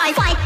快快。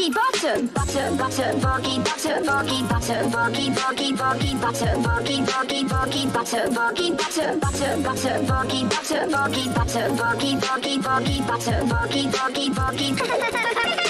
boggy bottom, butter, butter, boggy butter, boggy butter, boggy boggy boggy butter, boggy boggy boggy butter, boggy butter, butter, butter, boggy butter, boggy butter, boggy boggy boggy butter, boggy boggy boggy.